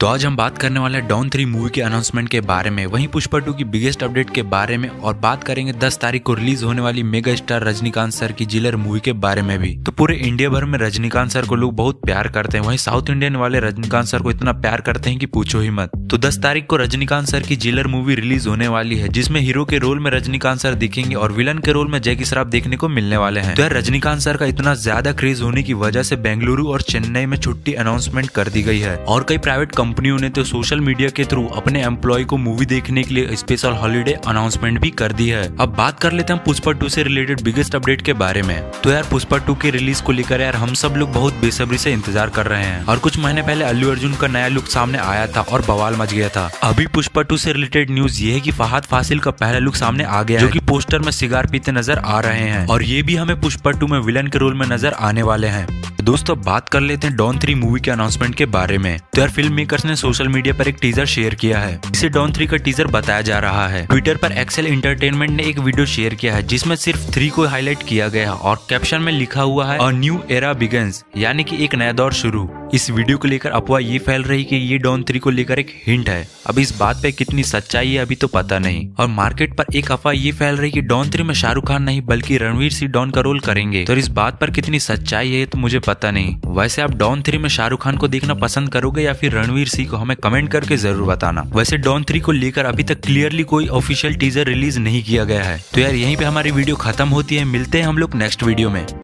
तो आज हम बात करने वाले हैं डॉन थ्री मूवी के अनाउंसमेंट के बारे में। वहीं पुष्पा टू की बिगेस्ट अपडेट के बारे में और बात करेंगे 10 तारीख को रिलीज़ होने वाली मेगा स्टार रजनीकांत सर की जिलर मूवी के बारे में भी। तो पूरे इंडिया भर में रजनीकांत सर को लोग बहुत प्यार करते हैं। वहीं साउथ इंडियन वाले रजनीकांत सर को इतना प्यार करते हैं कि पूछो ही मत। तो दस तारीख को रजनीकांत सर की जिलर मूवी रिलीज़ होने वाली है, जिसमें हीरो के रोल में रजनीकांत सर दिखेंगे और विलन के रोल में जैकी श्राफ देखने को मिलने वाले हैं। तो रजनीकांत सर का इतना ज़्यादा क्रेज होने की वजह से बेंगलुरु और चेन्नई में छुट्टी अनाउंसमेंट कर दी गई है और कई प्राइवेट कंपनियों ने तो सोशल मीडिया के थ्रू अपने एम्प्लॉय को मूवी देखने के लिए स्पेशल हॉलीडे अनाउंसमेंट भी कर दी है। अब बात कर लेते हैं पुष्पा टू से रिलेटेड बिगेस्ट अपडेट के बारे में। तो यार, पुष्पा टू के रिलीज़ को लेकर यार हम सब लोग बहुत बेसब्री से इंतज़ार कर रहे हैं। और कुछ महीने पहले अल्लू अर्जुन का नया लुक सामने आया था और बवाल मच गया था। अभी पुष्पा टू से रिलेटेड न्यूज़ ये है की फहाद फासिल का पहला लुक सामने आ गया जो की पोस्टर में सिगार पीते नज़र आ रहे हैं। और ये भी हमें पुष्पा टू में विलन के रोल में नज़र आने वाले हैं। दोस्तों बात कर लेते हैं डॉन थ्री मूवी के अनाउंसमेंट के बारे में। तो यार फ़िल्म मेकर्स ने सोशल मीडिया पर एक टीजर शेयर किया है। इसे डॉन थ्री का टीजर बताया जा रहा है। ट्विटर पर एक्सेल इंटरटेनमेंट ने एक वीडियो शेयर किया है, जिसमें सिर्फ़ थ्री को हाईलाइट किया गया और कैप्शन में लिखा हुआ है न्यू एरा बिगन्स यानी की एक नया दौर शुरू। इस वीडियो को लेकर अफवाह ये फैल रही कि ये डॉन थ्री को लेकर एक हिंट है। अब इस बात पे कितनी सच्चाई है अभी तो पता नहीं। और मार्केट पर एक अफवाह ये फैल रही कि डॉन थ्री में शाहरुख खान नहीं, बल्कि रणवीर सिंह डॉन का रोल करेंगे। तो इस बात पर कितनी सच्चाई है तो मुझे पता नहीं। वैसे आप डॉन थ्री में शाहरुख खान को देखना पसंद करोगे या फिर रणवीर सिंह को हमें कमेंट करके ज़रूर बताना। वैसे डॉन थ्री को लेकर अभी तक क्लियरली कोई ऑफिशियल टीजर रिलीज़ नहीं किया गया है। तो यार यहीं पे हमारी वीडियो खत्म होती है। मिलते हैं हम लोग नेक्स्ट वीडियो में।